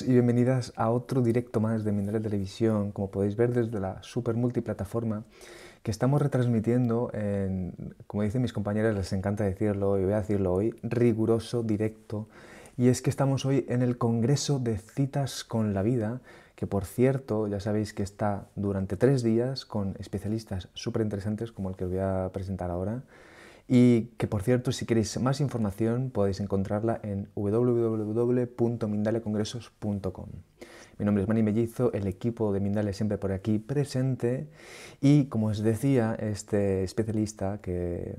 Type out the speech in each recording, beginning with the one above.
Y bienvenidas a otro directo más de Mindale Televisión, como podéis ver desde la super multiplataforma que estamos retransmitiendo en, como dicen mis compañeras, les encanta decirlo y voy a decirlo hoy, riguroso directo. Y es que estamos hoy en el Congreso de Citas con la Vida, que por cierto ya sabéis que está durante tres días con especialistas súper interesantes como el que os voy a presentar ahora. Y que por cierto, si queréis más información podéis encontrarla en www.mindalecongresos.com. Mi nombre es Manny Mellizo, el equipo de Mindale siempre por aquí presente y como os decía, este especialista que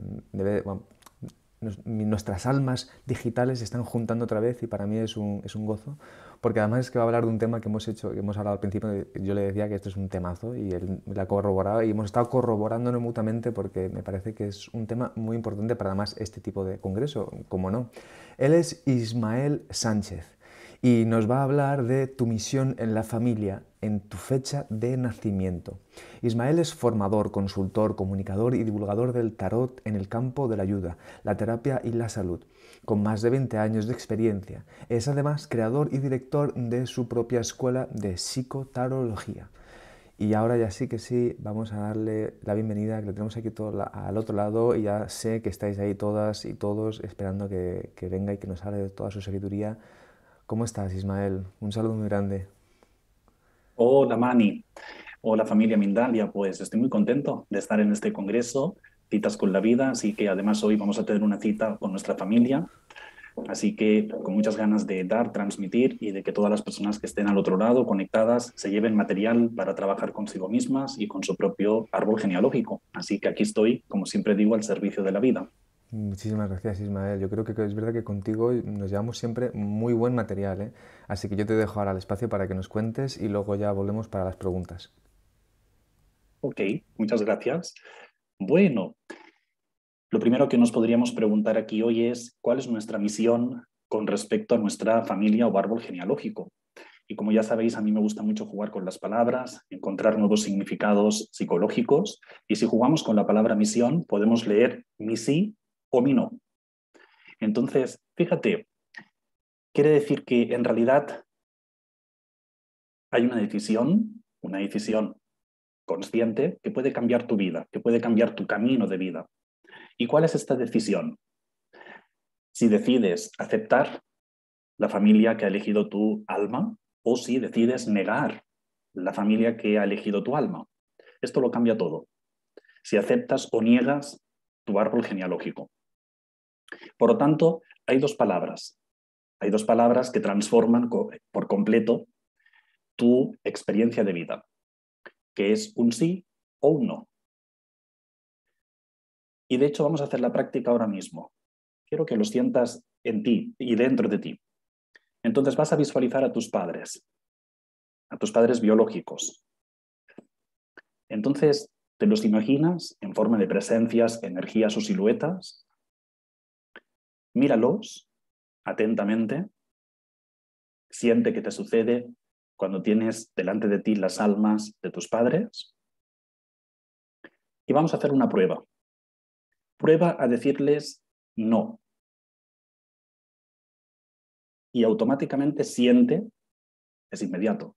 nuestras almas digitales se están juntando otra vez y para mí es un, es un gozo, porque además es que va a hablar de un tema que hemos hecho, que hemos hablado al principio, yo le decía que esto es un temazo y él la corroborado y hemos estado corroborándonos mutuamente porque me parece que es un tema muy importante para además este tipo de congreso, como no. Él es Ismael Sánchez y nos va a hablar de tu misión en la familia en tu fecha de nacimiento. Ismael es formador, consultor, comunicador y divulgador del tarot en el campo de la ayuda, la terapia y la salud, con más de 20 años de experiencia. Es además creador y director de su propia escuela de psicotarología. Y ahora ya sí que sí, vamos a darle la bienvenida, que lo tenemos aquí todo al otro lado y ya sé que estáis ahí todas y todos esperando que, que venga y que nos hable de toda su sabiduría ¿Cómo estás, Ismael? Un saludo muy grande. Hola, Mani. Hola, familia Mindalia. Pues estoy muy contento de estar en este congreso, Citas con la Vida. Así que además hoy vamos a tener una cita con nuestra familia. Así que con muchas ganas de dar, transmitir y de que todas las personas que estén al otro lado conectadas se lleven material para trabajar consigo mismas y con su propio árbol genealógico. Así que aquí estoy, como siempre digo, al servicio de la vida. Muchísimas gracias, Ismael. Yo creo que es verdad que contigo nos llevamos siempre muy buen material, ¿eh? así que yo te dejo ahora el espacio para que nos cuentes y luego ya volvemos para las preguntas. Ok, muchas gracias. Bueno, lo primero que nos podríamos preguntar aquí hoy es cuál es nuestra misión con respecto a nuestra familia o árbol genealógico. Y como ya sabéis, a mí me gusta mucho jugar con las palabras, encontrar nuevos significados psicológicos. Y si jugamos con la palabra misión, podemos leer misi o mi no. Entonces, fíjate, quiere decir que en realidad hay una decisión, una decisión consciente que puede cambiar tu vida, que puede cambiar tu camino de vida. ¿Y cuál es esta decisión? Si decides aceptar la familia que ha elegido tu alma o si decides negar la familia que ha elegido tu alma. Esto lo cambia todo. Si aceptas o niegas tu árbol genealógico. Por lo tanto, hay dos palabras. Hay dos palabras que transforman por completo tu experiencia de vida, que es un sí o un no. Y de hecho vamos a hacer la práctica ahora mismo. Quiero que lo sientas en ti y dentro de ti. Entonces vas a visualizar a tus padres, a tus padres biológicos. Entonces, ¿te los imaginas en forma de presencias, energías o siluetas? Míralos atentamente, siente qué te sucede cuando tienes delante de ti las almas de tus padres. Y vamos a hacer una prueba. Prueba a decirles no. Y automáticamente siente, es inmediato,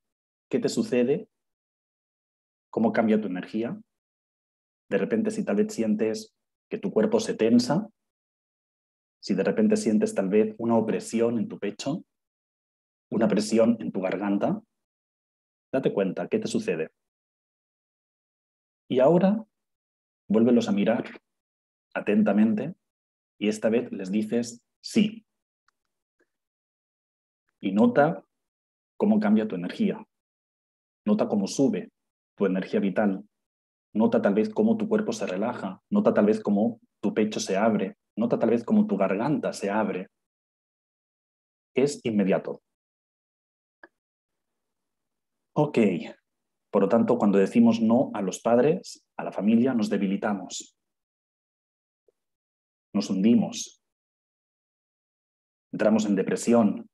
qué te sucede, cómo cambia tu energía. De repente, si tal vez sientes que tu cuerpo se tensa, si de repente sientes tal vez una opresión en tu pecho, una presión en tu garganta, date cuenta, ¿qué te sucede? Y ahora, vuélvelos a mirar atentamente y esta vez les dices sí. Y nota cómo cambia tu energía. Nota cómo sube tu energía vital. Nota tal vez cómo tu cuerpo se relaja. Nota tal vez cómo tu pecho se abre. Nota tal vez como tu garganta se abre. Es inmediato. Ok. Por lo tanto, cuando decimos no a los padres, a la familia, nos debilitamos. Nos hundimos. Entramos en depresión.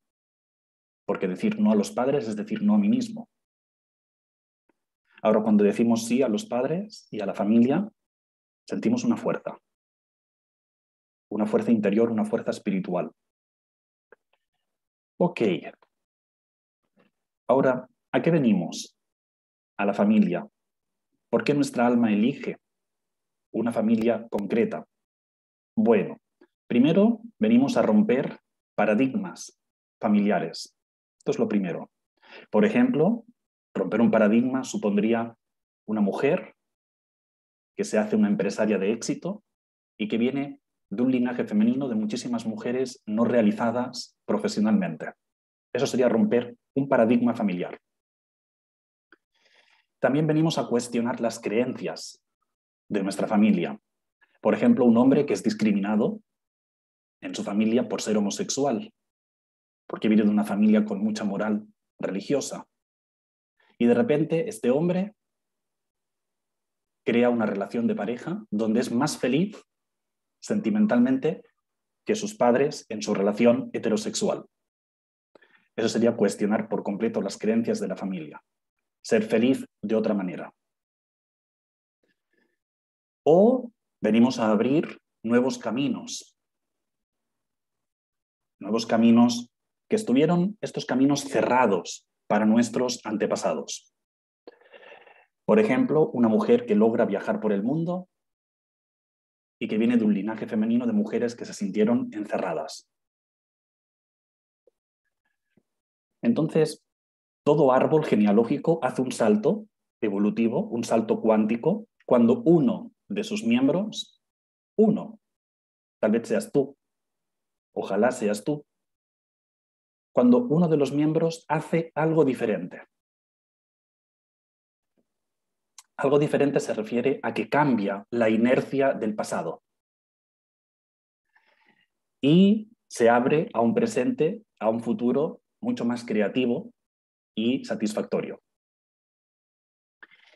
Porque decir no a los padres es decir no a mí mismo. Ahora, cuando decimos sí a los padres y a la familia, sentimos una fuerza una fuerza interior, una fuerza espiritual. Ok, Ahora, ¿a qué venimos? A la familia. ¿Por qué nuestra alma elige una familia concreta? Bueno, primero venimos a romper paradigmas familiares. Esto es lo primero. Por ejemplo, romper un paradigma supondría una mujer que se hace una empresaria de éxito y que viene de un linaje femenino de muchísimas mujeres no realizadas profesionalmente. Eso sería romper un paradigma familiar. También venimos a cuestionar las creencias de nuestra familia. Por ejemplo, un hombre que es discriminado en su familia por ser homosexual, porque viene de una familia con mucha moral religiosa. Y de repente este hombre crea una relación de pareja donde es más feliz sentimentalmente que sus padres en su relación heterosexual. Eso sería cuestionar por completo las creencias de la familia, ser feliz de otra manera. O venimos a abrir nuevos caminos, nuevos caminos que estuvieron estos caminos cerrados para nuestros antepasados. Por ejemplo, una mujer que logra viajar por el mundo y que viene de un linaje femenino de mujeres que se sintieron encerradas. Entonces, todo árbol genealógico hace un salto evolutivo, un salto cuántico, cuando uno de sus miembros, uno, tal vez seas tú, ojalá seas tú, cuando uno de los miembros hace algo diferente. Algo diferente se refiere a que cambia la inercia del pasado y se abre a un presente, a un futuro mucho más creativo y satisfactorio.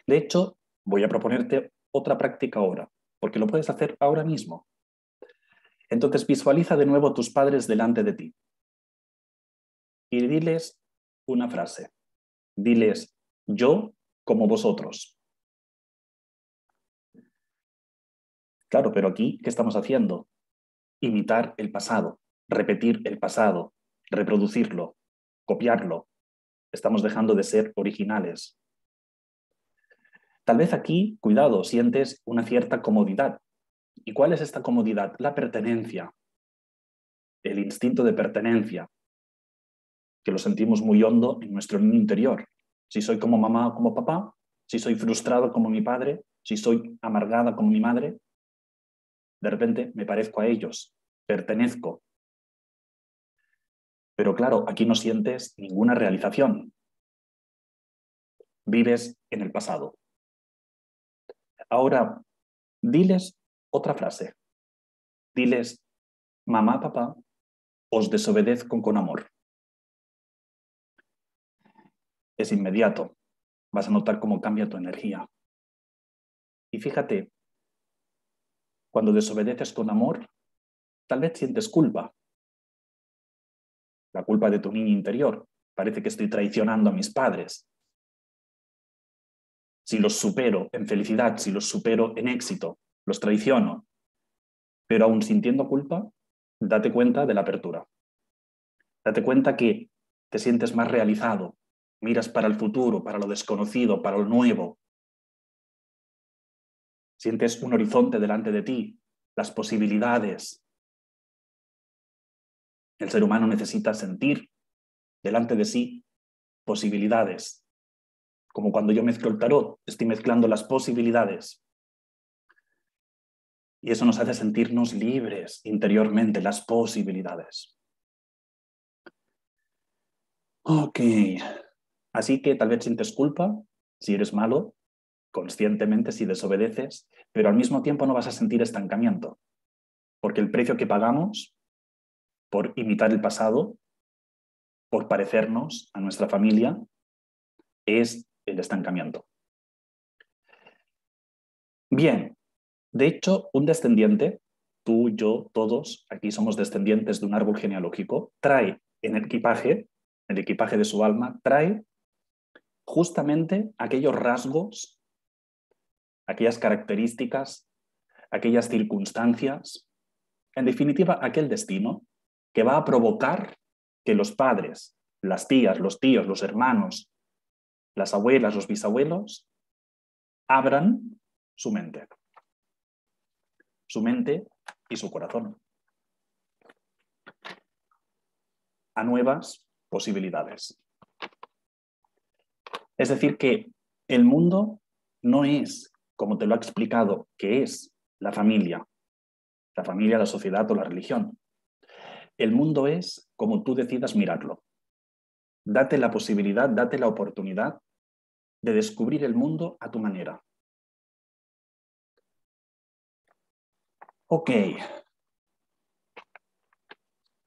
De hecho, voy a proponerte otra práctica ahora, porque lo puedes hacer ahora mismo. Entonces visualiza de nuevo a tus padres delante de ti y diles una frase. Diles, yo como vosotros. Claro, pero aquí, ¿qué estamos haciendo? Imitar el pasado, repetir el pasado, reproducirlo, copiarlo. Estamos dejando de ser originales. Tal vez aquí, cuidado, sientes una cierta comodidad. ¿Y cuál es esta comodidad? La pertenencia, el instinto de pertenencia, que lo sentimos muy hondo en nuestro interior. Si soy como mamá o como papá, si soy frustrado como mi padre, si soy amargada como mi madre, de repente me parezco a ellos, pertenezco. Pero claro, aquí no sientes ninguna realización. Vives en el pasado. Ahora, diles otra frase. Diles, mamá, papá, os desobedezco con amor es inmediato. Vas a notar cómo cambia tu energía. Y fíjate, cuando desobedeces con amor, tal vez sientes culpa. La culpa de tu niño interior. Parece que estoy traicionando a mis padres. Si los supero en felicidad, si los supero en éxito, los traiciono. Pero aún sintiendo culpa, date cuenta de la apertura. Date cuenta que te sientes más realizado, Miras para el futuro, para lo desconocido, para lo nuevo. Sientes un horizonte delante de ti, las posibilidades. El ser humano necesita sentir delante de sí posibilidades. Como cuando yo mezclo el tarot, estoy mezclando las posibilidades. Y eso nos hace sentirnos libres interiormente, las posibilidades. Ok, Así que tal vez sientes culpa si eres malo, conscientemente si desobedeces, pero al mismo tiempo no vas a sentir estancamiento, porque el precio que pagamos por imitar el pasado, por parecernos a nuestra familia, es el estancamiento. Bien, de hecho, un descendiente, tú, yo, todos, aquí somos descendientes de un árbol genealógico, trae en el equipaje, el equipaje de su alma, trae justamente aquellos rasgos, aquellas características, aquellas circunstancias, en definitiva, aquel destino que va a provocar que los padres, las tías, los tíos, los hermanos, las abuelas, los bisabuelos, abran su mente. Su mente y su corazón. A nuevas posibilidades. Es decir, que el mundo no es, como te lo ha explicado, que es la familia, la familia, la sociedad o la religión. El mundo es como tú decidas mirarlo. Date la posibilidad, date la oportunidad de descubrir el mundo a tu manera. Ok.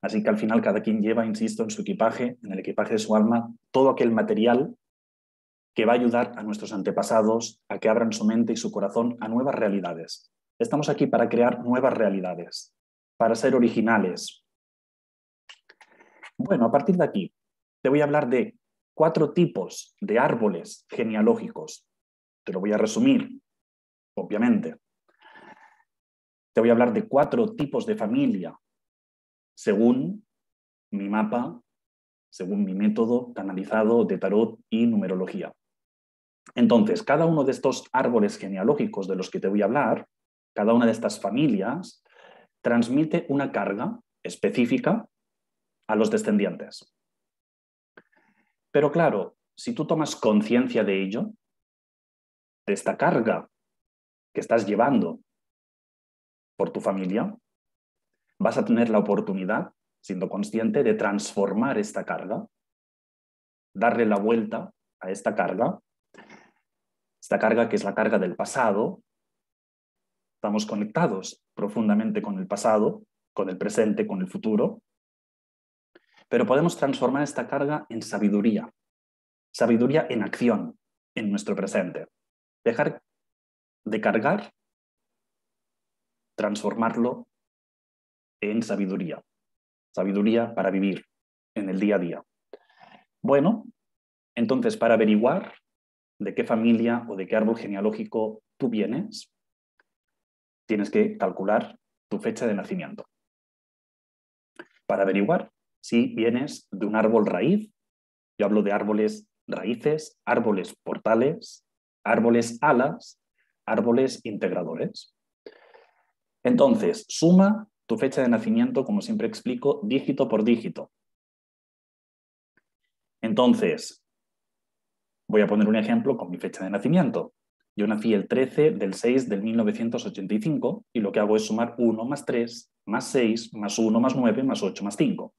Así que al final cada quien lleva, insisto, en su equipaje, en el equipaje de su alma, todo aquel material que va a ayudar a nuestros antepasados a que abran su mente y su corazón a nuevas realidades. Estamos aquí para crear nuevas realidades, para ser originales. Bueno, a partir de aquí, te voy a hablar de cuatro tipos de árboles genealógicos. Te lo voy a resumir, obviamente. Te voy a hablar de cuatro tipos de familia según mi mapa, según mi método canalizado de tarot y numerología. Entonces, cada uno de estos árboles genealógicos de los que te voy a hablar, cada una de estas familias, transmite una carga específica a los descendientes. Pero claro, si tú tomas conciencia de ello, de esta carga que estás llevando por tu familia, vas a tener la oportunidad, siendo consciente, de transformar esta carga, darle la vuelta a esta carga, esta carga que es la carga del pasado. Estamos conectados profundamente con el pasado, con el presente, con el futuro, pero podemos transformar esta carga en sabiduría, sabiduría en acción en nuestro presente. Dejar de cargar, transformarlo en sabiduría, sabiduría para vivir en el día a día. Bueno, entonces para averiguar de qué familia o de qué árbol genealógico tú vienes, tienes que calcular tu fecha de nacimiento. Para averiguar si vienes de un árbol raíz, yo hablo de árboles raíces, árboles portales, árboles alas, árboles integradores. Entonces, suma tu fecha de nacimiento, como siempre explico, dígito por dígito. Entonces, voy a poner un ejemplo con mi fecha de nacimiento. Yo nací el 13 del 6 del 1985 y lo que hago es sumar 1 más 3 más 6 más 1 más 9 más 8 más 5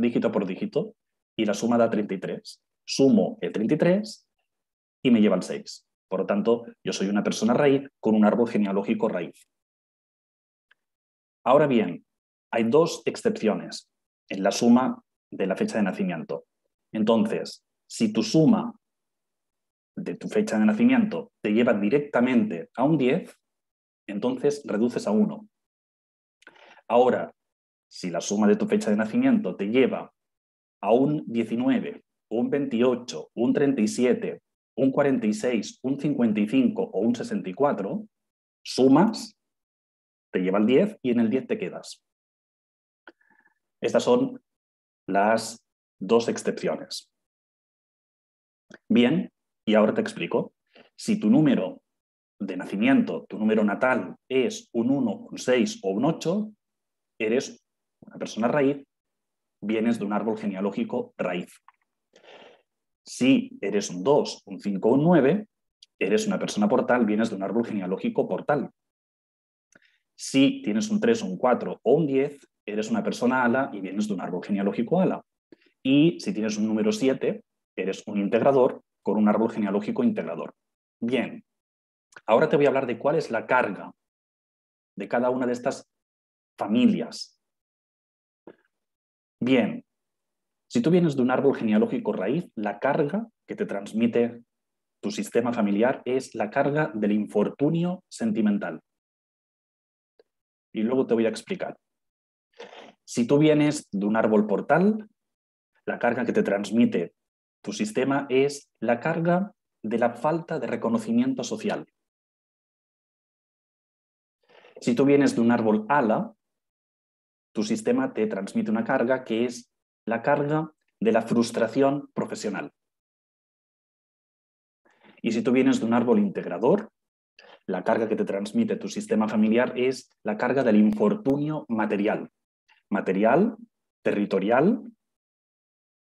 dígito por dígito, y la suma da 33. Sumo el 33 y me lleva al 6. Por lo tanto, yo soy una persona raíz con un árbol genealógico raíz. Ahora bien, hay dos excepciones en la suma de la fecha de nacimiento. Entonces, si tu suma de tu fecha de nacimiento te lleva directamente a un 10, entonces reduces a 1. Ahora, si la suma de tu fecha de nacimiento te lleva a un 19, un 28, un 37, un 46, un 55 o un 64, sumas, te lleva al 10 y en el 10 te quedas. Estas son las dos excepciones. Bien, y ahora te explico. Si tu número de nacimiento, tu número natal es un 1, un 6 o un 8, eres una persona raíz, vienes de un árbol genealógico raíz. Si eres un 2, un 5 o un 9, eres una persona portal, vienes de un árbol genealógico portal. Si tienes un 3, un 4 o un 10, eres una persona ala y vienes de un árbol genealógico ala. Y si tienes un número 7, eres un integrador con un árbol genealógico integrador. Bien, ahora te voy a hablar de cuál es la carga de cada una de estas familias Bien, si tú vienes de un árbol genealógico raíz, la carga que te transmite tu sistema familiar es la carga del infortunio sentimental. Y luego te voy a explicar. Si tú vienes de un árbol portal, la carga que te transmite tu sistema es la carga de la falta de reconocimiento social. Si tú vienes de un árbol ala, tu sistema te transmite una carga que es la carga de la frustración profesional. Y si tú vienes de un árbol integrador, la carga que te transmite tu sistema familiar es la carga del infortunio material. Material, territorial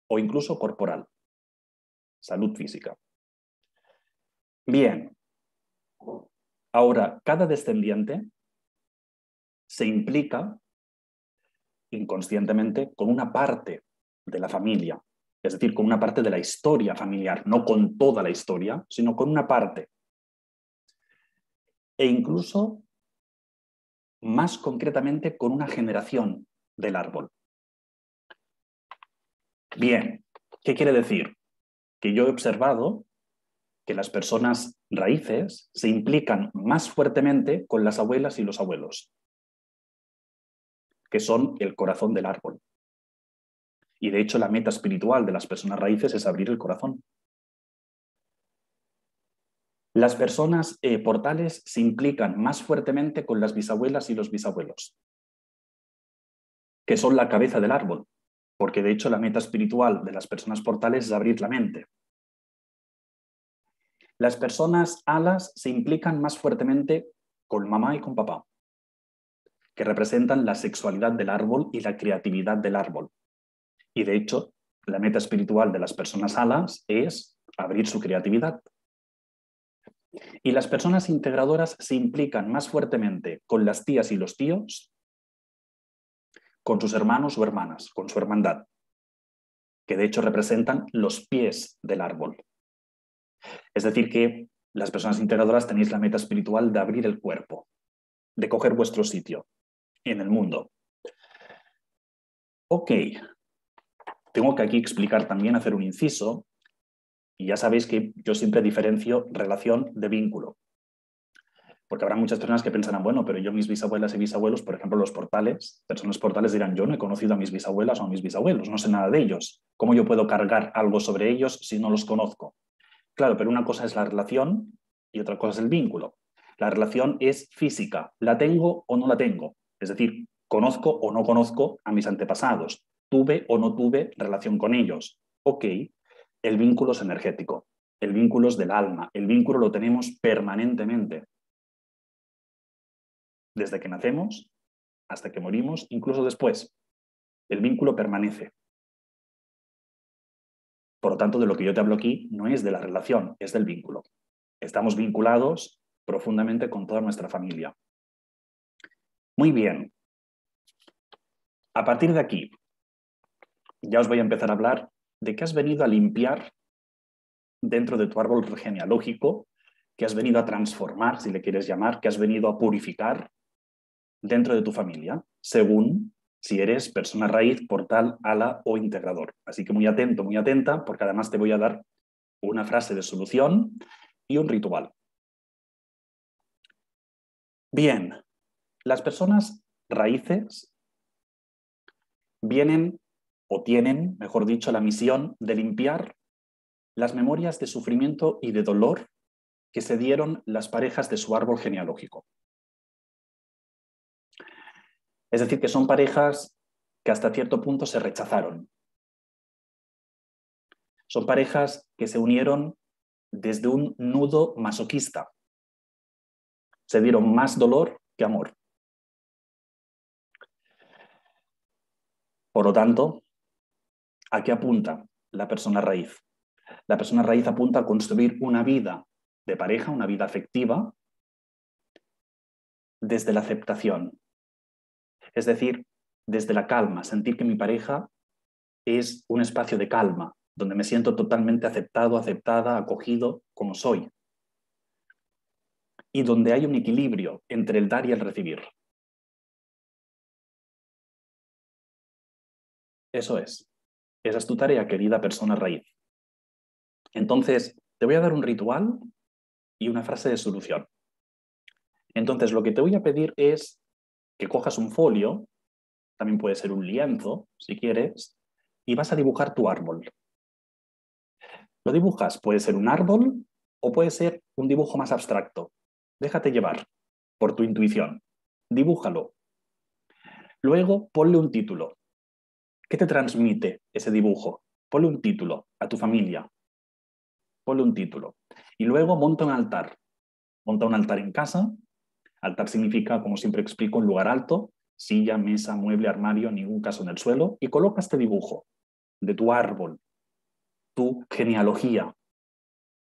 o incluso corporal. Salud física. Bien. Ahora, cada descendiente se implica inconscientemente con una parte de la familia, es decir, con una parte de la historia familiar, no con toda la historia, sino con una parte. E incluso, más concretamente, con una generación del árbol. Bien, ¿qué quiere decir? Que yo he observado que las personas raíces se implican más fuertemente con las abuelas y los abuelos, que son el corazón del árbol. Y de hecho la meta espiritual de las personas raíces es abrir el corazón. Las personas eh, portales se implican más fuertemente con las bisabuelas y los bisabuelos, que son la cabeza del árbol, porque de hecho la meta espiritual de las personas portales es abrir la mente. Las personas alas se implican más fuertemente con mamá y con papá, que representan la sexualidad del árbol y la creatividad del árbol. Y de hecho, la meta espiritual de las personas alas es abrir su creatividad. Y las personas integradoras se implican más fuertemente con las tías y los tíos, con sus hermanos o hermanas, con su hermandad, que de hecho representan los pies del árbol. Es decir, que las personas integradoras tenéis la meta espiritual de abrir el cuerpo, de coger vuestro sitio en el mundo. Ok, tengo que aquí explicar también, hacer un inciso, y ya sabéis que yo siempre diferencio relación de vínculo. Porque habrá muchas personas que pensarán, bueno, pero yo mis bisabuelas y bisabuelos, por ejemplo, los portales, personas portales dirán, yo no he conocido a mis bisabuelas o a mis bisabuelos, no sé nada de ellos. ¿Cómo yo puedo cargar algo sobre ellos si no los conozco? Claro, pero una cosa es la relación y otra cosa es el vínculo. La relación es física, la tengo o no la tengo. Es decir, conozco o no conozco a mis antepasados, tuve o no tuve relación con ellos. Ok, el vínculo es energético, el vínculo es del alma, el vínculo lo tenemos permanentemente. Desde que nacemos hasta que morimos, incluso después. El vínculo permanece. Por lo tanto, de lo que yo te hablo aquí no es de la relación, es del vínculo. Estamos vinculados profundamente con toda nuestra familia. Muy bien. A partir de aquí, ya os voy a empezar a hablar de qué has venido a limpiar dentro de tu árbol genealógico, que has venido a transformar, si le quieres llamar, que has venido a purificar dentro de tu familia, según si eres persona raíz, portal, ala o integrador. Así que muy atento, muy atenta, porque además te voy a dar una frase de solución y un ritual. Bien, las personas raíces vienen o tienen, mejor dicho, la misión de limpiar las memorias de sufrimiento y de dolor que se dieron las parejas de su árbol genealógico. Es decir, que son parejas que hasta cierto punto se rechazaron. Son parejas que se unieron desde un nudo masoquista. Se dieron más dolor que amor. Por lo tanto, ¿A qué apunta la persona raíz? La persona raíz apunta a construir una vida de pareja, una vida afectiva, desde la aceptación. Es decir, desde la calma, sentir que mi pareja es un espacio de calma, donde me siento totalmente aceptado, aceptada, acogido como soy. Y donde hay un equilibrio entre el dar y el recibir. Eso es. Esa es tu tarea, querida persona raíz. Entonces, te voy a dar un ritual y una frase de solución. Entonces, lo que te voy a pedir es que cojas un folio, también puede ser un lienzo, si quieres, y vas a dibujar tu árbol. Lo dibujas, puede ser un árbol o puede ser un dibujo más abstracto. Déjate llevar por tu intuición. Dibújalo. Luego ponle un título. ¿Qué te transmite ese dibujo? Ponle un título a tu familia. Ponle un título. Y luego monta un altar. Monta un altar en casa. Altar significa, como siempre explico, un lugar alto, silla, mesa, mueble, armario, ningún caso en el suelo. Y coloca este dibujo de tu árbol, tu genealogía,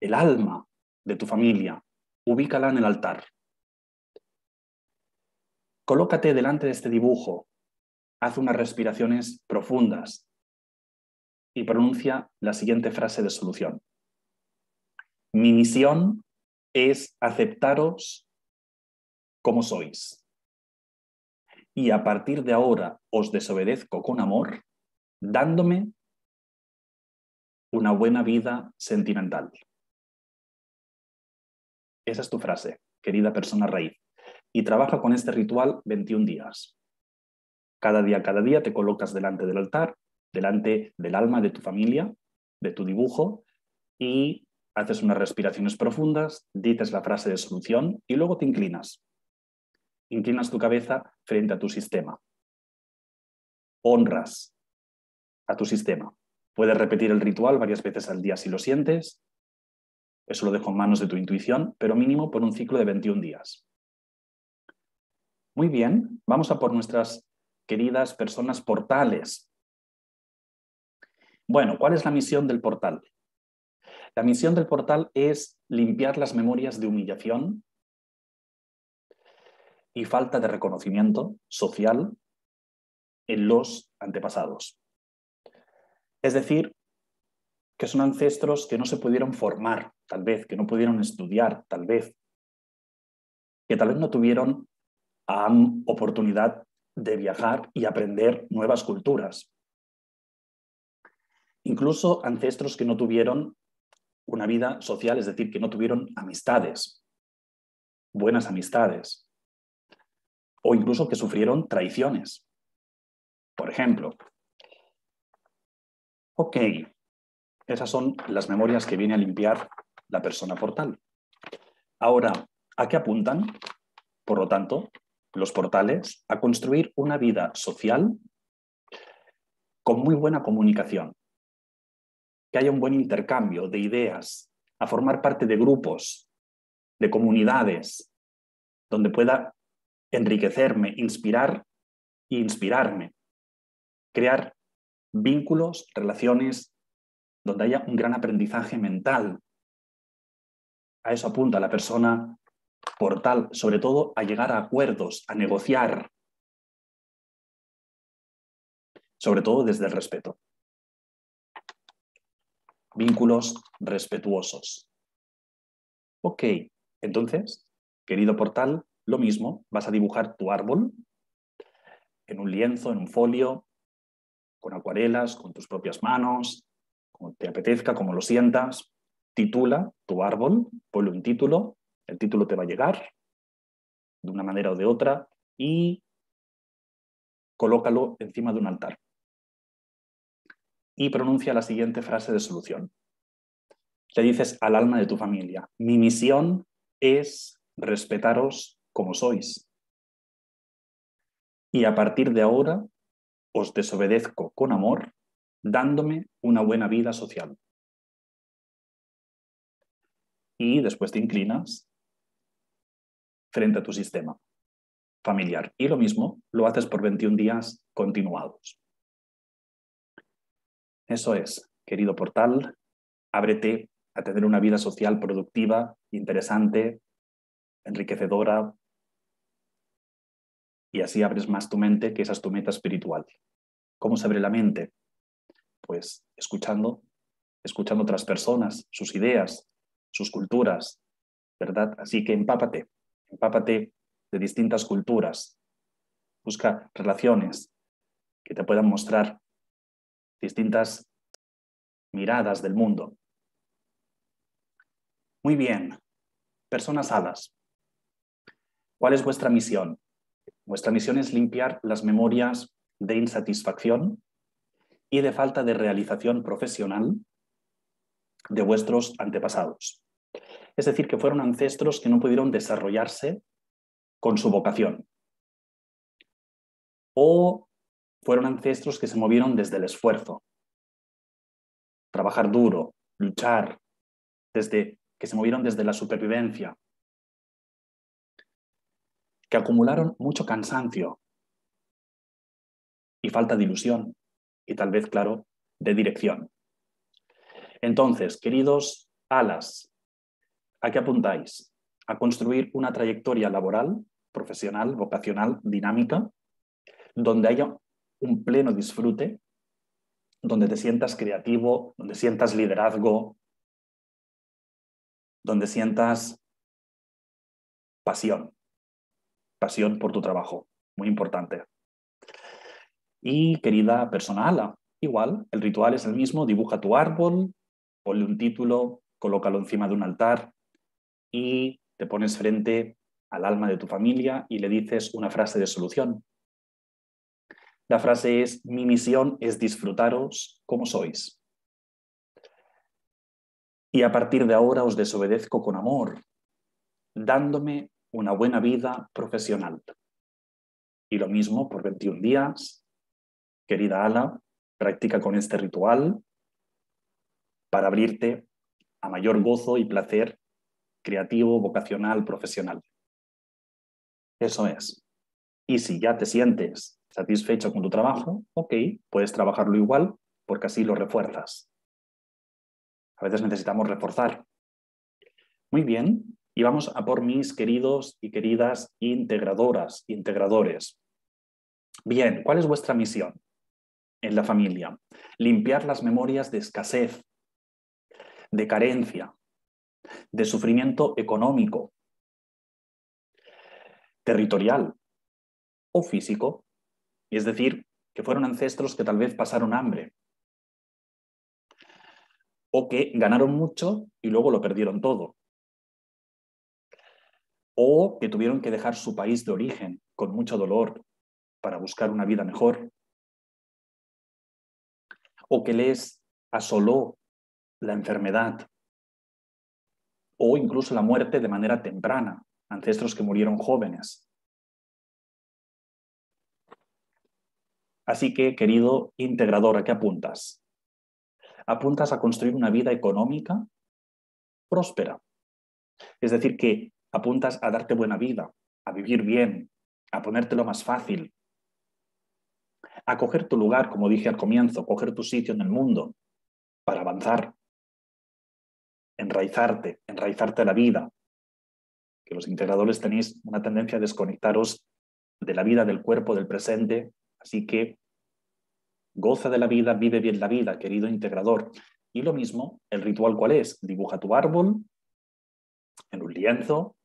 el alma de tu familia. Ubícala en el altar. Colócate delante de este dibujo, haz unas respiraciones profundas y pronuncia la siguiente frase de solución. Mi misión es aceptaros como sois. Y a partir de ahora os desobedezco con amor, dándome una buena vida sentimental. Esa es tu frase, querida persona raíz y trabaja con este ritual 21 días. Cada día, cada día te colocas delante del altar, delante del alma de tu familia, de tu dibujo, y haces unas respiraciones profundas, dices la frase de solución y luego te inclinas. Inclinas tu cabeza frente a tu sistema. Honras a tu sistema. Puedes repetir el ritual varias veces al día si lo sientes. Eso lo dejo en manos de tu intuición, pero mínimo por un ciclo de 21 días. Muy bien, vamos a por nuestras queridas personas portales. Bueno, ¿cuál es la misión del portal? La misión del portal es limpiar las memorias de humillación y falta de reconocimiento social en los antepasados. Es decir, que son ancestros que no se pudieron formar, tal vez, que no pudieron estudiar, tal vez, que tal vez no tuvieron oportunidad de viajar y aprender nuevas culturas. Incluso ancestros que no tuvieron una vida social, es decir, que no tuvieron amistades, buenas amistades, o incluso que sufrieron traiciones. Por ejemplo, ok, esas son las memorias que viene a limpiar la persona portal. Ahora, ¿a qué apuntan? Por lo tanto, los portales a construir una vida social con muy buena comunicación, que haya un buen intercambio de ideas, a formar parte de grupos, de comunidades, donde pueda enriquecerme, inspirar e inspirarme, crear vínculos, relaciones, donde haya un gran aprendizaje mental. A eso apunta la persona portal, sobre todo a llegar a acuerdos, a negociar, sobre todo desde el respeto. Vínculos respetuosos. Ok, entonces, querido portal, lo mismo, vas a dibujar tu árbol en un lienzo, en un folio, con acuarelas, con tus propias manos, como te apetezca, como lo sientas. Titula tu árbol, ponle un título el título te va a llegar de una manera o de otra y colócalo encima de un altar. Y pronuncia la siguiente frase de solución. Le dices al alma de tu familia, mi misión es respetaros como sois. Y a partir de ahora os desobedezco con amor, dándome una buena vida social. Y después te inclinas frente a tu sistema familiar. Y lo mismo lo haces por 21 días continuados. Eso es, querido portal, ábrete a tener una vida social productiva, interesante, enriquecedora, y así abres más tu mente, que esa es tu meta espiritual. ¿Cómo se abre la mente? Pues escuchando, escuchando otras personas, sus ideas, sus culturas, ¿verdad? Así que empápate, empápate de distintas culturas, busca relaciones que te puedan mostrar distintas miradas del mundo. Muy bien, personas alas. ¿Cuál es vuestra misión? Vuestra misión es limpiar las memorias de insatisfacción y de falta de realización profesional de vuestros antepasados. Es decir, que fueron ancestros que no pudieron desarrollarse con su vocación. O fueron ancestros que se movieron desde el esfuerzo. trabajar duro, luchar, desde, que se movieron desde la supervivencia, que acumularon mucho cansancio y falta de ilusión y tal vez, claro, de dirección. Entonces, queridos alas, ¿a qué apuntáis? A construir una trayectoria laboral, profesional, vocacional, dinámica, donde haya un pleno disfrute, donde te sientas creativo, donde sientas liderazgo, donde sientas pasión, pasión por tu trabajo, muy importante. Y querida persona ala, igual, el ritual es el mismo, dibuja tu árbol, ponle un título, colócalo encima de un altar y te pones frente al alma de tu familia y le dices una frase de solución. La frase es, mi misión es disfrutaros como sois. Y a partir de ahora os desobedezco con amor, dándome una buena vida profesional. Y lo mismo por 21 días. Querida Ala, practica con este ritual para abrirte a mayor gozo y placer creativo, vocacional, profesional. Eso es. Y si ya te sientes satisfecho con tu trabajo, ok, puedes trabajarlo igual porque así lo refuerzas. A veces necesitamos reforzar. Muy bien, y vamos a por mis queridos y queridas integradoras, integradores. Bien, ¿cuál es vuestra misión en la familia? Limpiar las memorias de escasez, de carencia, de sufrimiento económico, territorial o físico es decir, que fueron ancestros que tal vez pasaron hambre o que ganaron mucho y luego lo perdieron todo. O que tuvieron que dejar su país de origen con mucho dolor para buscar una vida mejor. O que les asoló la enfermedad o incluso la muerte de manera temprana, ancestros que murieron jóvenes. Así que, querido integrador, ¿a qué apuntas? Apuntas a construir una vida económica próspera. Es decir, que apuntas a darte buena vida, a vivir bien, a ponértelo más fácil, a coger tu lugar, como dije al comienzo, coger tu sitio en el mundo para avanzar, enraizarte, enraizarte a la vida. Que los integradores tenéis una tendencia a desconectaros de la vida, del cuerpo, del presente, Así que goza de la vida, vive bien la vida, querido integrador. Y lo mismo, el ritual cuál es? Dibuja tu árbol en un lienzo,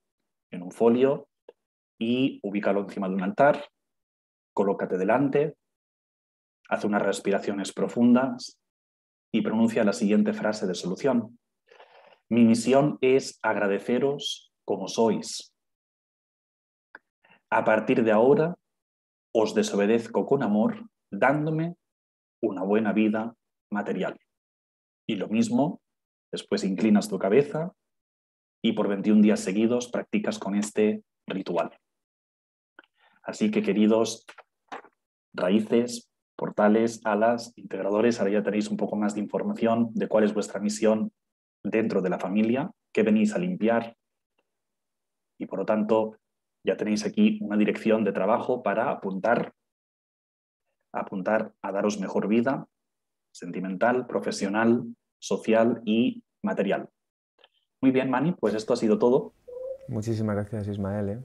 en un folio y ubícalo encima de un altar, colócate delante, haz unas respiraciones profundas y pronuncia la siguiente frase de solución. Mi misión es agradeceros como sois. A partir de ahora os desobedezco con amor, dándome una buena vida material. Y lo mismo, después inclinas tu cabeza y por 21 días seguidos practicas con este ritual. Así que queridos raíces, portales, alas, integradores, ahora ya tenéis un poco más de información de cuál es vuestra misión dentro de la familia, qué venís a limpiar y por lo tanto ya tenéis aquí una dirección de trabajo para apuntar, apuntar a daros mejor vida sentimental, profesional, social y material. Muy bien, Mani, pues esto ha sido todo. Muchísimas gracias, Ismael. ¿eh?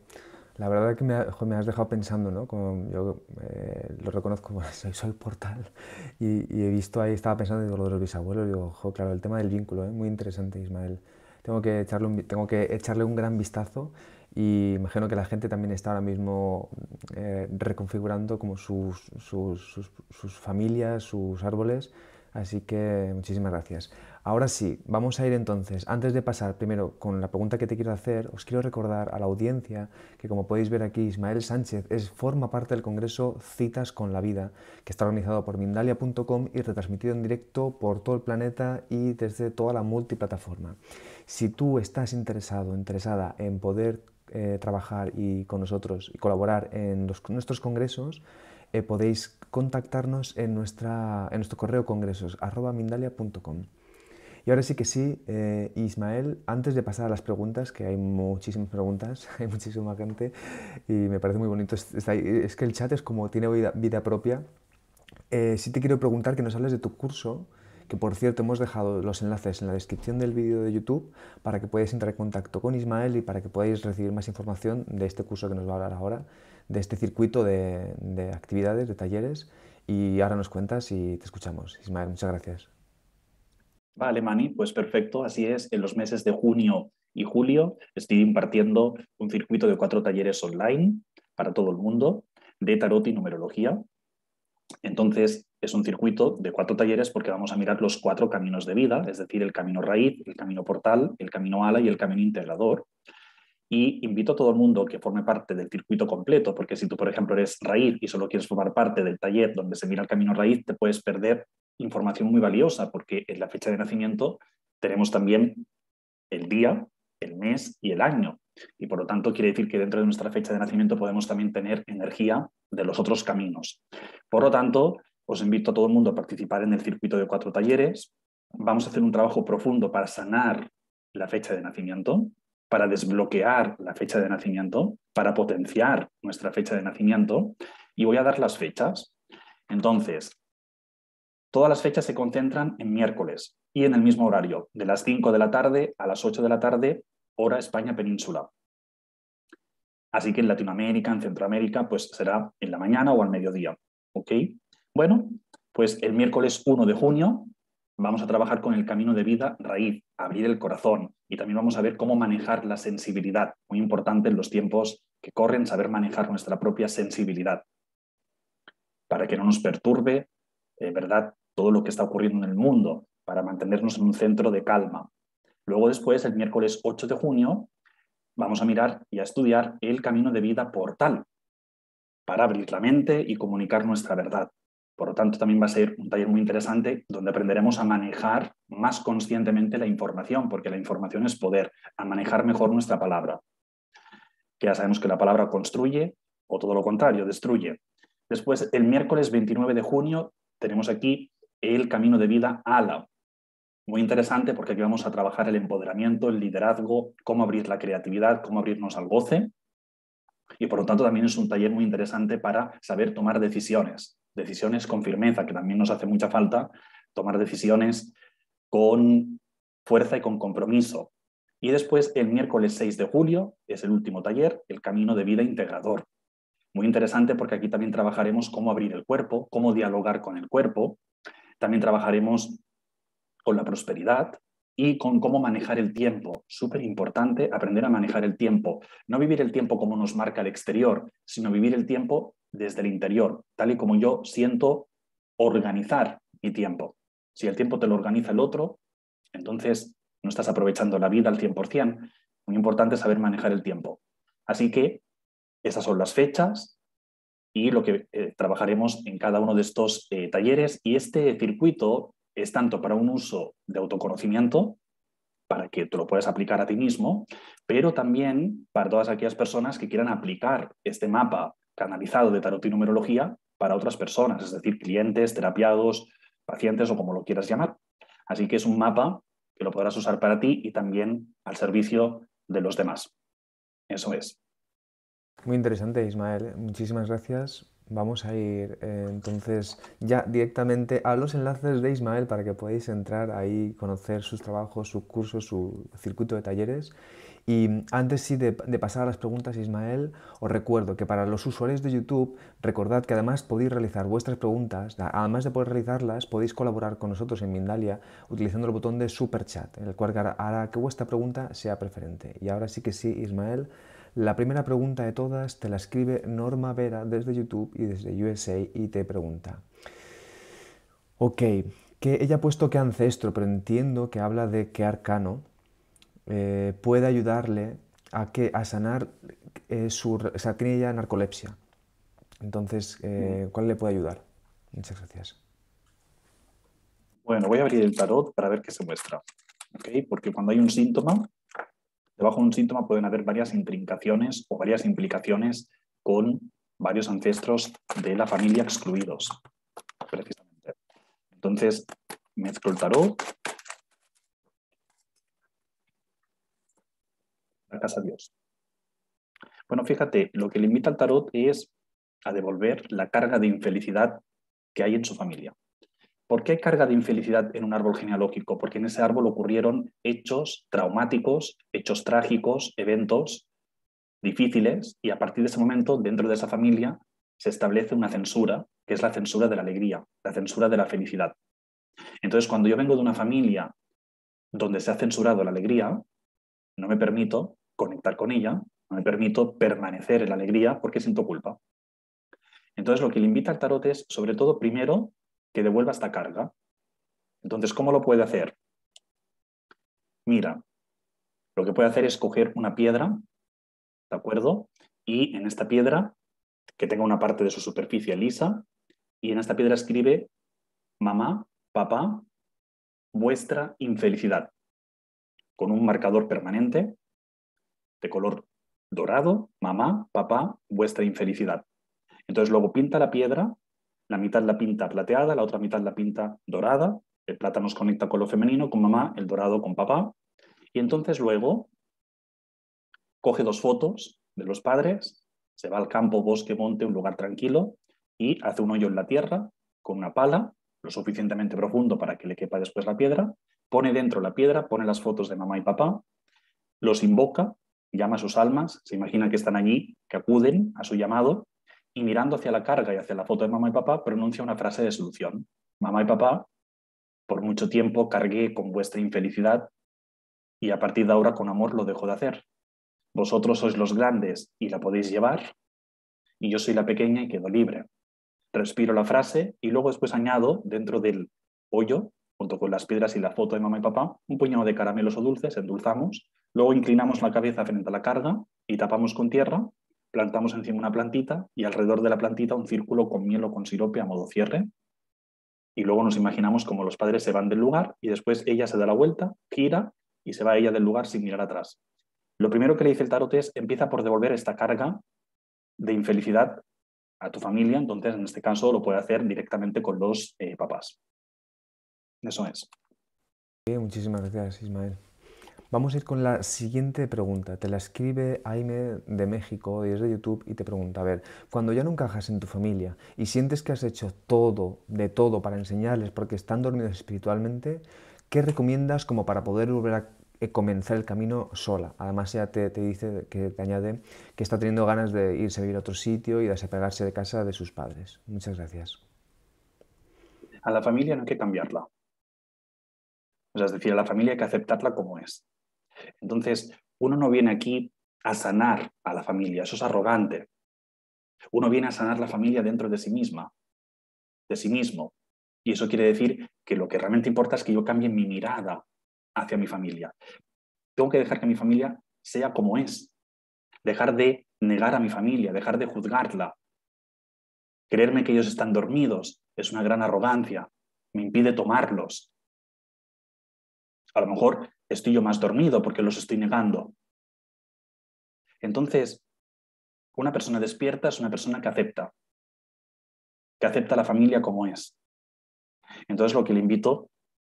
La verdad es que me, has dejado pensando, ¿no? Como yo eh, lo reconozco, soy, soy portal y, he visto ahí, estaba pensando en lo de los bisabuelos, digo, claro, el tema del vínculo, ¿eh? muy interesante, Ismael. Tengo que, echarle tengo que echarle un gran vistazo y imagino que la gente también está ahora mismo eh, reconfigurando como sus, sus, sus, familias, sus árboles, así que muchísimas gracias. Ahora sí, vamos a ir entonces, antes de pasar primero con la pregunta que te quiero hacer, os quiero recordar a la audiencia que como podéis ver aquí, Ismael Sánchez es, forma parte del Congreso Citas con la Vida, que está organizado por Mindalia.com y retransmitido en directo por todo el planeta y desde toda la multiplataforma. Si tú estás interesado, interesada en poder eh, trabajar y con nosotros y colaborar en nuestros congresos, eh, podéis contactarnos en, nuestra, en nuestro correo congresos arroba mindalia.com. Y ahora sí que sí, eh, Ismael, antes de pasar a las preguntas, que hay muchísimas preguntas, hay muchísima gente y me parece muy bonito. Es que el chat es como tiene vida, propia. Eh, sí te quiero preguntar que nos hables de tu curso, que por cierto hemos dejado los enlaces en la descripción del vídeo de YouTube para que podáis entrar en contacto con Ismael y para que podáis recibir más información de este curso que nos va a hablar ahora, de este circuito de, de actividades, de talleres. Y ahora nos cuentas y te escuchamos. Ismael, muchas gracias. Vale, Mani, pues perfecto. Así es, en los meses de junio y julio estoy impartiendo un circuito de cuatro talleres online para todo el mundo de tarot y numerología. Entonces, es un circuito de cuatro talleres porque vamos a mirar los cuatro caminos de vida, es decir, el camino raíz, el camino portal, el camino ala y el camino integrador. Y invito a todo el mundo que forme parte del circuito completo, porque si tú, por ejemplo, eres raíz y solo quieres formar parte del taller donde se mira el camino raíz, te puedes perder información muy valiosa, porque en la fecha de nacimiento tenemos también el día, el mes y el año. Y por lo tanto quiere decir que dentro de nuestra fecha de nacimiento podemos también tener energía de los otros caminos. Por lo tanto, os invito a todo el mundo a participar en el circuito de cuatro talleres. Vamos a hacer un trabajo profundo para sanar la fecha de nacimiento, para desbloquear la fecha de nacimiento, para potenciar nuestra fecha de nacimiento. Y voy a dar las fechas. Entonces, todas las fechas se concentran en miércoles y en el mismo horario, de las 5 de la tarde a las 8 de la tarde, hora España península. Así que en Latinoamérica, en Centroamérica, pues será en la mañana o al mediodía. ¿Ok? Bueno, pues el miércoles 1 de junio vamos a trabajar con el camino de vida raíz, abrir el corazón y también vamos a ver cómo manejar la sensibilidad. Muy importante en los tiempos que corren saber manejar nuestra propia sensibilidad para que no nos perturbe, eh, ¿verdad? Todo lo que está ocurriendo en el mundo, para mantenernos en un centro de calma. Luego después, el miércoles 8 de junio, vamos a mirar y a estudiar el camino de vida portal para abrir la mente y comunicar nuestra verdad. Por lo tanto, también va a ser un taller muy interesante donde aprenderemos a manejar más conscientemente la información, porque la información es poder, a manejar mejor nuestra palabra. Que ya sabemos que la palabra construye o todo lo contrario, destruye. Después, el miércoles 29 de junio, tenemos aquí el camino de vida ALA, muy interesante porque aquí vamos a trabajar el empoderamiento, el liderazgo, cómo abrir la creatividad, cómo abrirnos al goce. Y por lo tanto también es un taller muy interesante para saber tomar decisiones, decisiones con firmeza, que también nos hace mucha falta, tomar decisiones con fuerza y con compromiso. Y después, el miércoles 6 de julio, es el último taller, el camino de vida integrador. Muy interesante porque aquí también trabajaremos cómo abrir el cuerpo, cómo dialogar con el cuerpo. También trabajaremos con la prosperidad y con cómo manejar el tiempo. Súper importante aprender a manejar el tiempo. No vivir el tiempo como nos marca el exterior, sino vivir el tiempo desde el interior, tal y como yo siento organizar mi tiempo. Si el tiempo te lo organiza el otro, entonces no estás aprovechando la vida al 100%. Muy importante saber manejar el tiempo. Así que esas son las fechas y lo que eh, trabajaremos en cada uno de estos eh, talleres. Y este circuito es tanto para un uso de autoconocimiento, para que te lo puedas aplicar a ti mismo, pero también para todas aquellas personas que quieran aplicar este mapa canalizado de tarot y numerología para otras personas, es decir, clientes, terapiados, pacientes o como lo quieras llamar. Así que es un mapa que lo podrás usar para ti y también al servicio de los demás. Eso es. Muy interesante, Ismael. Muchísimas gracias Vamos a ir eh, entonces ya directamente a los enlaces de Ismael para que podáis entrar ahí, conocer sus trabajos, sus cursos, su circuito de talleres. Y antes sí de, pasar a las preguntas, Ismael, os recuerdo que para los usuarios de YouTube, recordad que además podéis realizar vuestras preguntas, además de poder realizarlas, podéis colaborar con nosotros en Mindalia utilizando el botón de Super Chat, el cual hará que vuestra pregunta sea preferente. Y ahora sí que sí, Ismael, la primera pregunta de todas te la escribe Norma Vera desde YouTube y desde USA y te pregunta, ok, que ella ha puesto que ancestro, pero entiendo que habla de qué arcano eh, puede ayudarle a, que, a sanar eh, su... O sea, tiene ella narcolepsia. Entonces, eh, mm. ¿cuál le puede ayudar? Muchas gracias. Bueno, voy a abrir el tarot para ver qué se muestra. ¿okay? Porque cuando hay un síntoma, Debajo de un síntoma pueden haber varias intrincaciones o varias implicaciones con varios ancestros de la familia excluidos, precisamente. Entonces, mezclo el tarot. A Dios. Bueno, fíjate, lo que le invita al tarot es a devolver la carga de infelicidad que hay en su familia. ¿Por qué hay carga de infelicidad en un árbol genealógico? Porque en ese árbol ocurrieron hechos traumáticos, hechos trágicos, eventos difíciles y a partir de ese momento dentro de esa familia se establece una censura, que es la censura de la alegría, la censura de la felicidad. Entonces, cuando yo vengo de una familia donde se ha censurado la alegría, no me permito conectar con ella, no me permito permanecer en la alegría porque siento culpa. Entonces, lo que le invita al tarot es, sobre todo, primero, que devuelva esta carga. Entonces, ¿cómo lo puede hacer? Mira, lo que puede hacer es coger una piedra, ¿de acuerdo? Y en esta piedra, que tenga una parte de su superficie lisa, y en esta piedra escribe, mamá, papá, vuestra infelicidad, con un marcador permanente de color dorado, mamá, papá, vuestra infelicidad. Entonces luego pinta la piedra la mitad la pinta plateada, la otra mitad la pinta dorada. El plata nos conecta con lo femenino, con mamá, el dorado con papá. Y entonces luego coge dos fotos de los padres, se va al campo, bosque, monte, un lugar tranquilo y hace un hoyo en la tierra con una pala, lo suficientemente profundo para que le quepa después la piedra, pone dentro la piedra, pone las fotos de mamá y papá, los invoca, llama a sus almas, se imagina que están allí, que acuden a su llamado y mirando hacia la carga y hacia la foto de mamá y papá, pronuncia una frase de solución. Mamá y papá, por mucho tiempo cargué con vuestra infelicidad y a partir de ahora con amor lo dejo de hacer. Vosotros sois los grandes y la podéis llevar y yo soy la pequeña y quedo libre. Respiro la frase y luego después añado dentro del hoyo, junto con las piedras y la foto de mamá y papá, un puñado de caramelos o dulces, endulzamos, luego inclinamos la cabeza frente a la carga y tapamos con tierra plantamos encima una plantita y alrededor de la plantita un círculo con miel o con sirope a modo cierre. Y luego nos imaginamos como los padres se van del lugar y después ella se da la vuelta, gira y se va ella del lugar sin mirar atrás. Lo primero que le dice el tarot es, empieza por devolver esta carga de infelicidad a tu familia, entonces en este caso lo puede hacer directamente con los eh, papás. Eso es. Muchísimas gracias, Ismael. Vamos a ir con la siguiente pregunta. Te la escribe Aime de México y es de YouTube y te pregunta, a ver, cuando ya no encajas en tu familia y sientes que has hecho todo, de todo para enseñarles porque están dormidos espiritualmente, ¿qué recomiendas como para poder volver a eh, comenzar el camino sola? Además ya te, dice, que te añade que está teniendo ganas de irse a vivir a otro sitio y desapegarse de casa de sus padres. Muchas gracias. A la familia no hay que cambiarla. O sea, es decir, a la familia hay que aceptarla como es. Entonces, uno no viene aquí a sanar a la familia, eso es arrogante. Uno viene a sanar la familia dentro de sí misma, de sí mismo. Y eso quiere decir que lo que realmente importa es que yo cambie mi mirada hacia mi familia. Tengo que dejar que mi familia sea como es. Dejar de negar a mi familia, dejar de juzgarla. Creerme que ellos están dormidos es una gran arrogancia. Me impide tomarlos. A lo mejor estoy yo más dormido porque los estoy negando. Entonces, una persona despierta es una persona que acepta, que acepta a la familia como es. Entonces, lo que le invito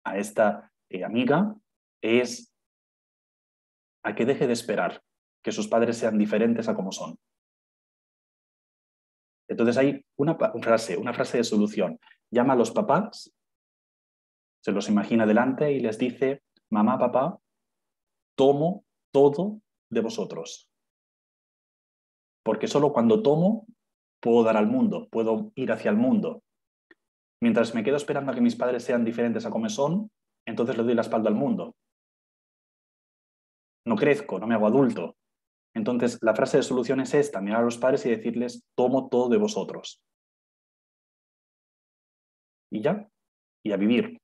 a esta eh, amiga es a que deje de esperar que sus padres sean diferentes a como son. Entonces hay una frase, una frase de solución. Llama a los papás, se los imagina delante y les dice, mamá, papá, tomo todo de vosotros. Porque solo cuando tomo puedo dar al mundo, puedo ir hacia el mundo. Mientras me quedo esperando a que mis padres sean diferentes a como son, entonces le doy la espalda al mundo. No crezco, no me hago adulto. Entonces, la frase de solución es esta, mirar a los padres y decirles, tomo todo de vosotros. Y ya, y a vivir.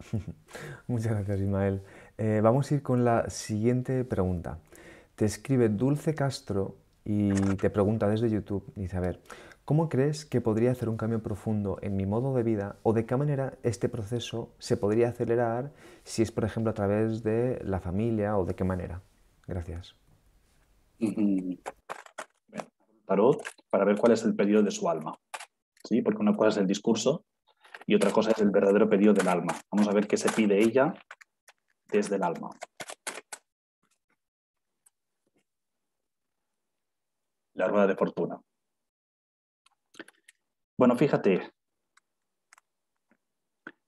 Muchas gracias, Ismael. Eh, vamos a ir con la siguiente pregunta. Te escribe Dulce Castro y te pregunta desde YouTube, dice, a ver, ¿cómo crees que podría hacer un cambio profundo en mi modo de vida o de qué manera este proceso se podría acelerar si es, por ejemplo, a través de la familia o de qué manera? Gracias. tarot para ver cuál es el pedido de su alma. ¿Sí? Porque una cosa es el discurso y otra cosa es el verdadero pedido del alma. Vamos a ver qué se pide ella desde el alma. La rueda de fortuna. Bueno, fíjate,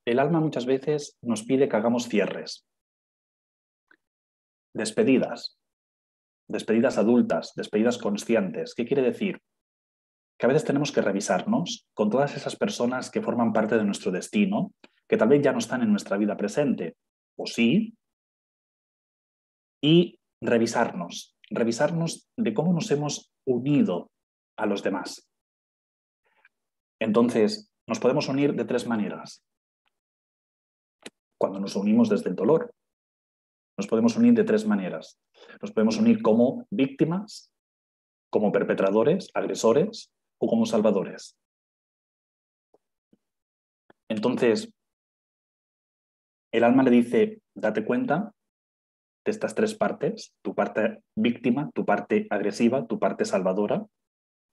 el alma muchas veces nos pide que hagamos cierres, despedidas, despedidas adultas, despedidas conscientes. ¿Qué quiere decir? Que a veces tenemos que revisarnos con todas esas personas que forman parte de nuestro destino, que tal vez ya no están en nuestra vida presente, o sí, y revisarnos, revisarnos de cómo nos hemos unido a los demás. Entonces, nos podemos unir de tres maneras cuando nos unimos desde el dolor. Nos podemos unir de tres maneras. Nos podemos unir como víctimas, como perpetradores, agresores o como salvadores. Entonces, el alma le dice, date cuenta de estas tres partes, tu parte víctima, tu parte agresiva, tu parte salvadora.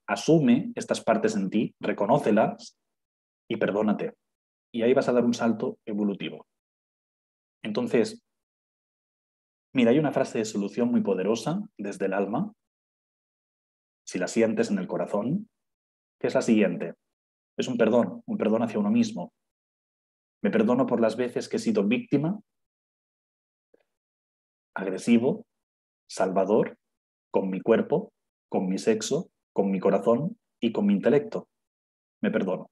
Asume estas partes en ti, reconócelas y perdónate. Y ahí vas a dar un salto evolutivo. Entonces, mira, hay una frase de solución muy poderosa desde el alma, si la sientes en el corazón, que es la siguiente. Es un perdón, un perdón hacia uno mismo. Me perdono por las veces que he sido víctima, agresivo, salvador, con mi cuerpo, con mi sexo, con mi corazón y con mi intelecto. Me perdono.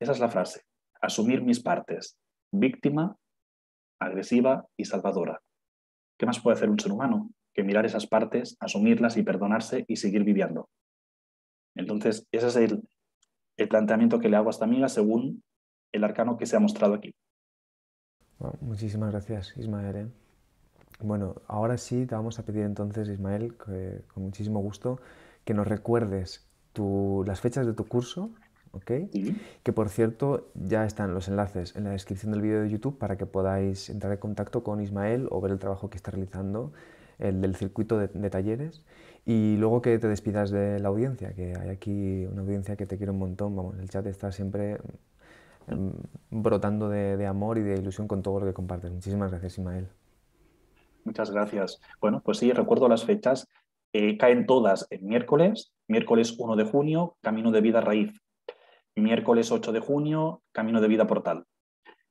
Esa es la frase. Asumir mis partes, víctima, agresiva y salvadora. ¿Qué más puede hacer un ser humano? Que mirar esas partes, asumirlas y perdonarse y seguir viviendo. Entonces, ese es el, planteamiento que le hago a esta amiga según el arcano que se ha mostrado aquí. muchísimas gracias, Ismael. ¿eh? Bueno, ahora sí te vamos a pedir entonces, Ismael, con muchísimo gusto, que nos recuerdes las fechas de tu curso que por cierto ya están los enlaces en la descripción del vídeo de YouTube para que podáis entrar en contacto con Ismael o ver el trabajo que está realizando, el del circuito de, talleres. Y luego que te despidas de la audiencia, que hay aquí una audiencia que te quiere un montón, vamos, el chat está siempre em, brotando de, amor y de ilusión con todo lo que compartes. Muchísimas gracias, Ismael. Muchas gracias. Bueno, pues sí, recuerdo las fechas. Eh, caen todas en miércoles, miércoles 1 de junio, Camino de Vida Raíz, miércoles 8 de junio, Camino de Vida Portal.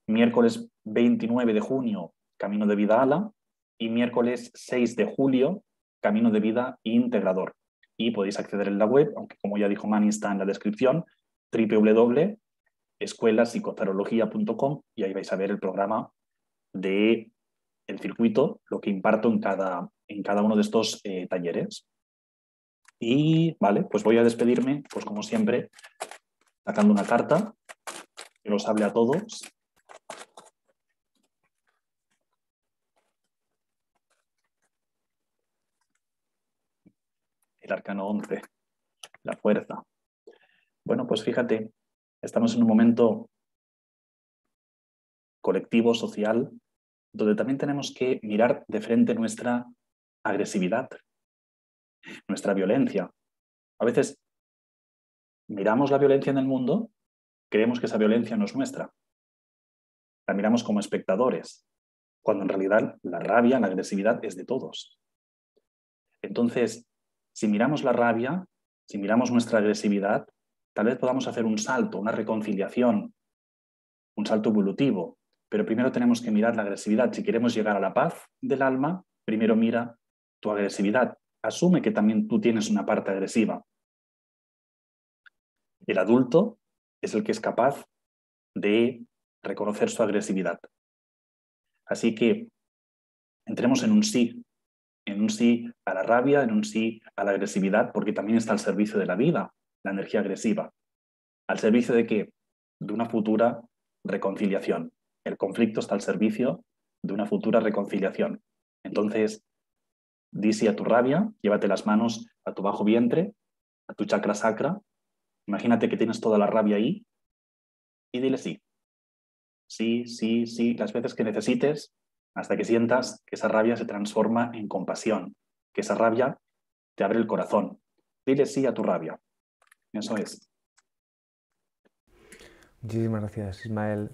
Miércoles 29 de junio, Camino de Vida Ala. Y miércoles 6 de julio, Camino de Vida Integrador. Y podéis acceder en la web, aunque como ya dijo Manny está en la descripción, www.escuelapsicotarología.com y ahí vais a ver el programa de el circuito, lo que imparto en cada, en cada uno de estos eh, talleres. Y vale, pues voy a despedirme, pues como siempre, sacando una carta que los hable a todos. El arcano 11, la fuerza. Bueno, pues fíjate, estamos en un momento colectivo, social, donde también tenemos que mirar de frente nuestra agresividad, nuestra violencia. A veces miramos la violencia en el mundo, creemos que esa violencia no es nuestra. La miramos como espectadores, cuando en realidad la rabia, la agresividad es de todos. Entonces, si miramos la rabia, si miramos nuestra agresividad, tal vez podamos hacer un salto, una reconciliación, un salto evolutivo, pero primero tenemos que mirar la agresividad. Si queremos llegar a la paz del alma, primero mira tu agresividad. Asume que también tú tienes una parte agresiva. El adulto es el que es capaz de reconocer su agresividad. Así que entremos en un sí, en un sí a la rabia, en un sí a la agresividad, porque también está al servicio de la vida, la energía agresiva. ¿Al servicio de qué? De una futura reconciliación. El conflicto está al servicio de una futura reconciliación. Entonces, di sí a tu rabia, llévate las manos a tu bajo vientre, a tu chakra sacra, Imagínate que tienes toda la rabia ahí y dile sí. Sí, sí, sí, las veces que necesites hasta que sientas que esa rabia se transforma en compasión, que esa rabia te abre el corazón. Dile sí a tu rabia. Eso es. Muchísimas gracias, Ismael.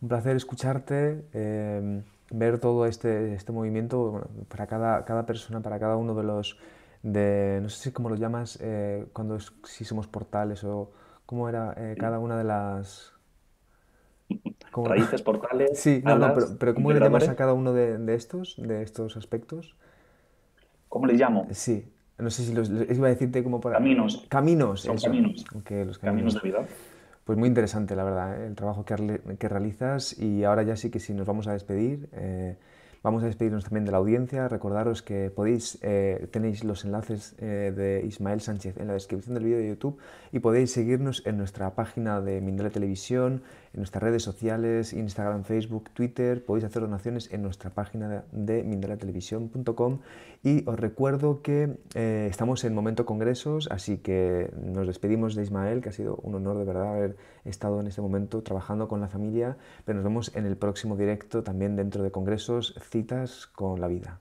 Un placer escucharte, em, ver todo este, este movimiento para cada, cada persona, para cada uno de los, de, no sé si cómo lo llamas, eh, cuando si somos portales o cómo era eh, cada una de las... Raíces, portales. Sí, no, no, pero, pero, ¿cómo le llamas a cada uno de, de, estos, de estos aspectos? ¿Cómo le llamo? Sí, no sé si los, iba a decirte como para... Caminos. Caminos, Son caminos. los caminos. de vida. Pues muy interesante, la verdad, ¿eh? el trabajo que, que, realizas y ahora ya sí que sí nos vamos a despedir. Eh, Vamos a despedirnos también de la audiencia. Recordaros que podéis, eh, tenéis los enlaces eh, de Ismael Sánchez en la descripción del vídeo de YouTube y podéis seguirnos en nuestra página de Mindale Televisión, en nuestras redes sociales, Instagram, Facebook, Twitter. Podéis hacer donaciones en nuestra página de mindalatelevisión.com y os recuerdo que eh, estamos en momento congresos, así que nos despedimos de Ismael, que ha sido un honor de verdad haber estado en este momento trabajando con la familia, pero nos vemos en el próximo directo también dentro de congresos citas con la vida.